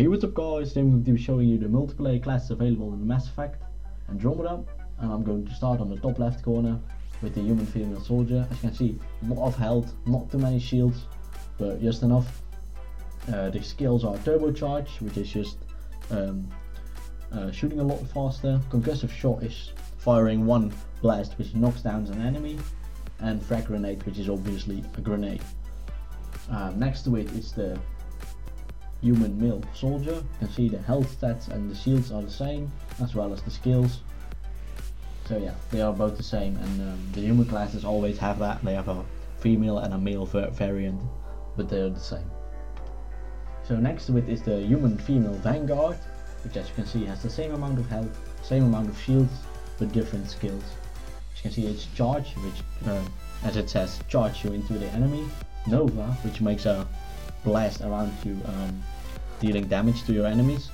Hey what's up guys, today I'm going to be showing you the multiplayer classes available in Mass Effect Andromeda and I'm going to start on the top left corner with the human female soldier. As you can see, a lot of health, not too many shields, but just enough. Uh, the skills are turbocharge, which is just um, uh, shooting a lot faster. Concussive shot is firing one blast which knocks down an enemy and frag grenade which is obviously a grenade. Uh, next to it is the human male soldier. You can see the health stats and the shields are the same, as well as the skills. So yeah, they are both the same, and um, the human classes always have that. They have a female and a male variant, but they're the same. So next to it is the human female vanguard, which as you can see has the same amount of health, same amount of shields, but different skills. As you can see it's charge, which uh, as it says, charge you into the enemy. Nova, which makes a blast around you, um, dealing damage to your enemies.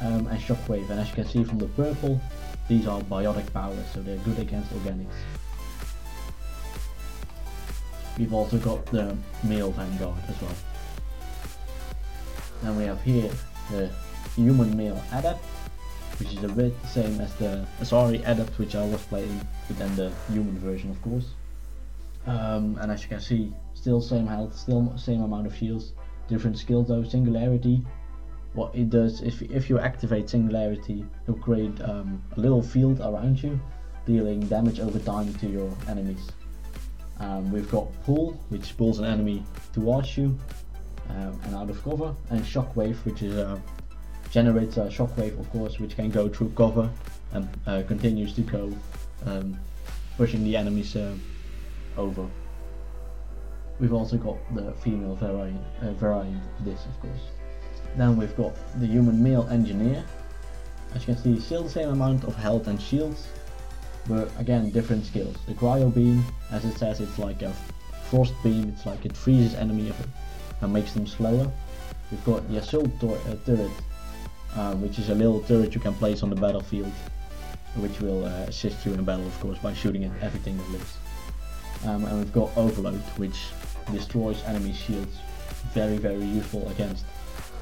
Um, and Shockwave, and as you can see from the purple, these are biotic powers, so they're good against organics. We've also got the male vanguard as well. Then we have here the human male adept, which is a bit the same as the Asari adept which I was playing, but then the human version of course. Um, and as you can see, still same health, still same amount of shields, different skills though. Singularity, what it does if if you activate Singularity, it'll create um, a little field around you, dealing damage over time to your enemies. Um, we've got Pull, which pulls an enemy towards you um, and out of cover, and Shockwave, which is a generates a shockwave, of course, which can go through cover and uh, continues to go, um, pushing the enemies uh, over. We've also got the female variant, uh, variant of this, of course. Then we've got the human male engineer. As you can see, still the same amount of health and shields, but again, different skills. The cryo beam, as it says, it's like a frost beam. It's like it freezes enemy and makes them slower. We've got the assault uh, turret, um, which is a little turret you can place on the battlefield, which will uh, assist you in battle, of course, by shooting at everything that lives. Um, and we've got Overload, which destroys enemy shields. Very, very useful against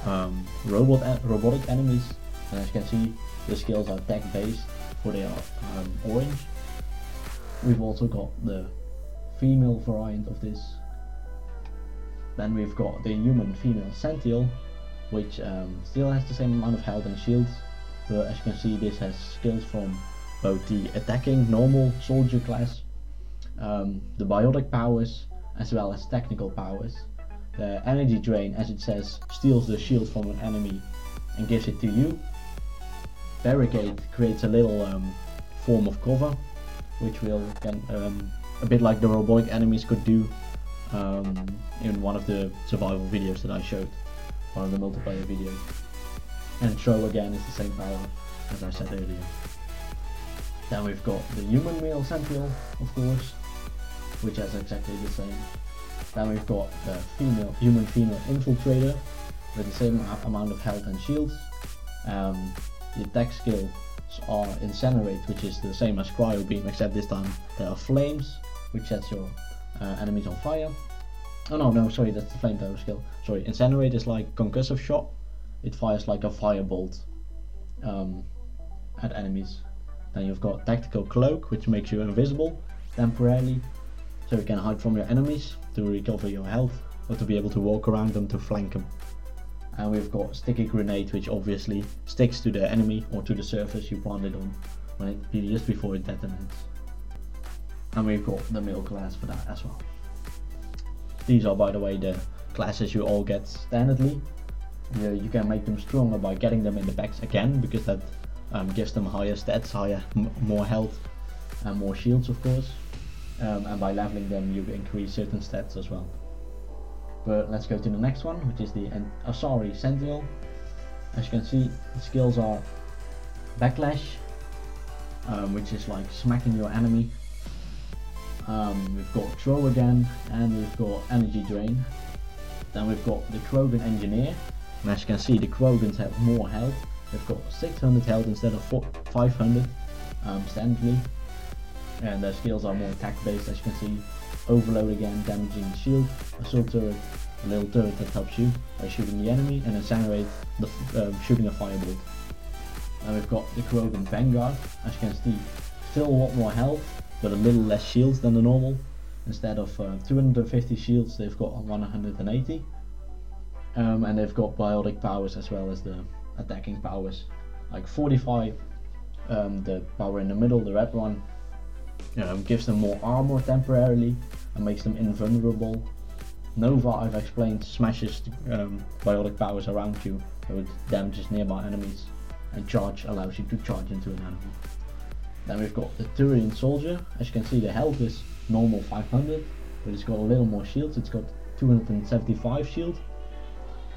um, robot robotic enemies. And as you can see, the skills are tech based, for they are um, orange. We've also got the female variant of this. Then we've got the human female Sentinel, which um, still has the same amount of health and shields, but as you can see this has skills from both the attacking normal soldier class, um, the biotic powers, as well as technical powers. The energy drain, as it says, steals the shield from an enemy and gives it to you. Barricade creates a little um, form of cover, which will, can, um, a bit like the robotic enemies could do um, in one of the survival videos that I showed, one of the multiplayer videos. And throw again is the same power as I said earlier. Then we've got the human male sentinel, of course, which has exactly the same. Then we've got the female, human female infiltrator with the same amount of health and shields. Um, the attack skills are incinerate, which is the same as cryo beam, except this time there are flames, which sets your uh, enemies on fire. Oh no, no, sorry, that's the flamethrower skill. Sorry, incinerate is like concussive shot. It fires like a firebolt um, at enemies. Then you've got tactical cloak, which makes you invisible temporarily, so you can hide from your enemies to recover your health, or to be able to walk around them to flank them. And we've got sticky grenade, which obviously sticks to the enemy or to the surface you planted on when it just before it detonates. And we've got the male class for that as well. These are by the way the classes you all get standardly. You, you can make them stronger by getting them in the packs again because that um, gives them higher stats, higher, more health and more shields of course. Um, and by leveling them you increase certain stats as well. But let's go to the next one, which is the Asari Sentinel. As you can see, the skills are Backlash, um, which is like smacking your enemy. Um, we've got Throw again, and we've got Energy Drain. Then we've got the Krogan Engineer. And as you can see, the Krogans have more health. They've got 600 health instead of 500 um, standardly. And their skills are more attack based, as you can see. Overload again, damaging the shield. Assault turret, a little turret that helps you by shooting the enemy and incinerate the um, shooting a firebolt. Now we've got the Krogan Vanguard, as you can see, still a lot more health, but a little less shields than the normal. Instead of uh, 250 shields, they've got 180. Um, and they've got biotic powers as well as the attacking powers. Like Fortify, um, the power in the middle, the red one, um, gives them more armor temporarily and makes them invulnerable. Nova, I've explained, smashes um, biotic powers around you, so it damages nearby enemies. And charge allows you to charge into an enemy. Then we've got the Turian Soldier. As you can see, the health is normal 500, but it's got a little more shields. It's got 275 shield,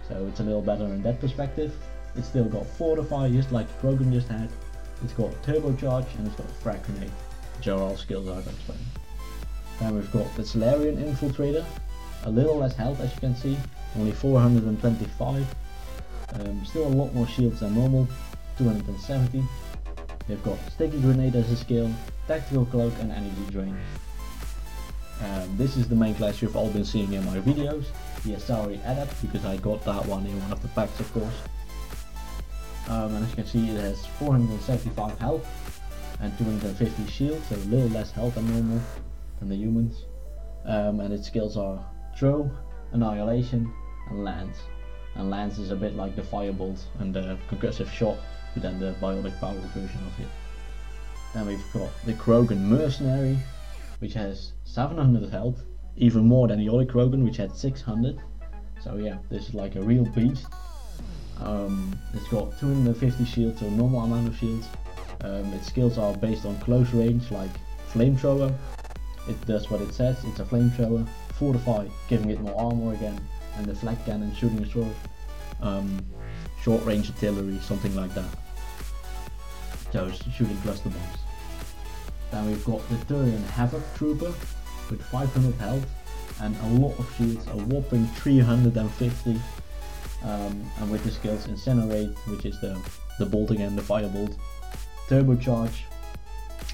so it's a little better in that perspective. It's still got Fortify, just like Krogan just had. It's got Turbocharge and it's got Frag Grenade, all skills I've explained. Then we've got the Salarian Infiltrator, a little less health as you can see, only 425. Um, still a lot more shields than normal, 270. They've got Sticky Grenade as a skill, Tactical Cloak and Energy Drain. Um, this is the main class you've all been seeing in my videos, the Asari Adept, because I got that one in one of the packs of course. Um, and as you can see it has 475 health and 250 shield, so a little less health than normal than the humans. Um, and its skills are Throw, Annihilation and Lance. And Lance is a bit like the Firebolt and the Concussive Shot, but then the Biotic Power version of it. Then we've got the Krogan Mercenary, which has 700 health, even more than the other Krogan, which had 600. So yeah, this is like a real beast. Um, it's got 250 shields, so normal amount of shields. Um, its skills are based on close range, like flamethrower. It does what it says, it's a flamethrower. Fortify, giving it more armor again, and the flak cannon shooting a sort of um, short range artillery, something like that. So shooting cluster bombs. Then we've got the Turian Havoc Trooper with 500 health and a lot of shields, a whopping 350. Um, and with the skills Incinerate, which is the, the bolt again, the firebolt, Turbocharge,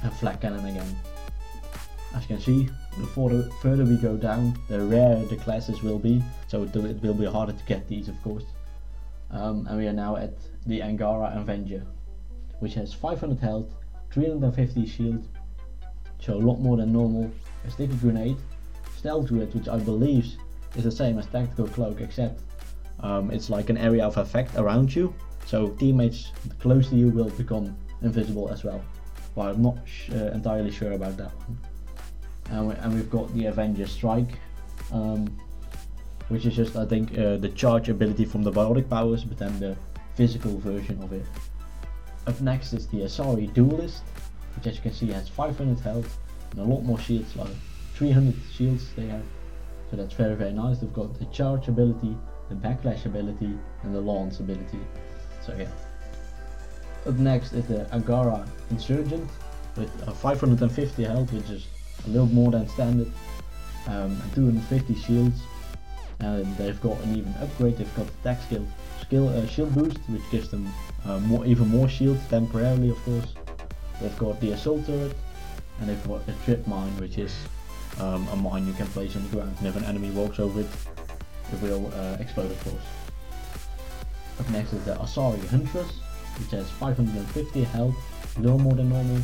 and flak Cannon again. As you can see, the further, we go down, the rarer the classes will be, so it, it will be harder to get these of course. Um, and we are now at the Angara Avenger, which has 500 health, 350 shield, so a lot more than normal, a sticky grenade, stealth grid, which I believe is the same as tactical cloak, except um, it's like an area of effect around you, so teammates close to you will become invisible as well. But I'm not uh, entirely sure about that one. And, we, and we've got the Avenger Strike, um, which is just I think uh, the charge ability from the biotic powers, but then the physical version of it. Up next is the Asari Duelist, which as you can see has 500 health and a lot more shields, like 300 shields they have. So that's very very nice. They've got the charge ability, the backlash ability and the lance ability. So yeah. Up next is the Angara Insurgent with 550 health which is a little more than standard. Um, and 250 shields. And they've got an even upgrade, they've got attack skill, skill uh, shield boost which gives them uh, more, even more shields temporarily of course. They've got the assault turret and they've got a trip mine which is um, a mine you can place on the ground. And if an enemy walks over it it will uh, explode of course. Up next is the Asari Huntress which has 550 health, a little more than normal,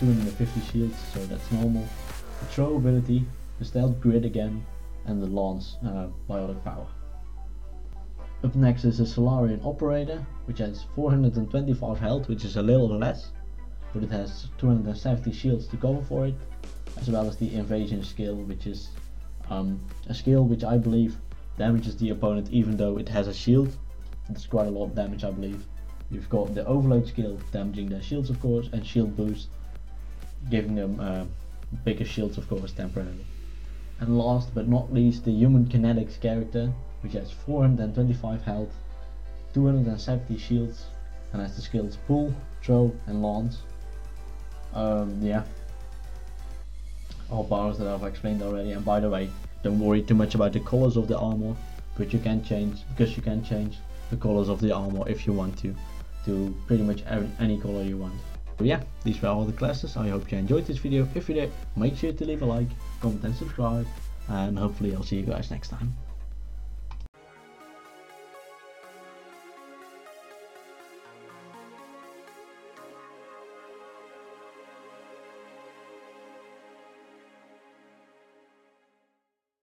250 shields so that's normal, the throw ability, the stealth grid again and the lance uh, biotic power. Up next is the Salarian Operator which has 425 health which is a little less but it has 270 shields to cover for it as well as the invasion skill which is um, a skill which I believe damages the opponent even though it has a shield. It's quite a lot of damage I believe. You've got the overload skill damaging their shields of course and shield boost giving them uh, bigger shields of course temporarily. And last but not least the human Kineticist character which has 425 health, 270 shields and has the skills pull, throw and lance. Um, yeah, all powers that I've explained already and by the way don't worry too much about the colors of the armor but you can change because you can change the colors of the armor if you want to to pretty much any color you want. So yeah these were all the classes. I hope you enjoyed this video. If you did make sure to leave a like comment and subscribe and hopefully I'll see you guys next time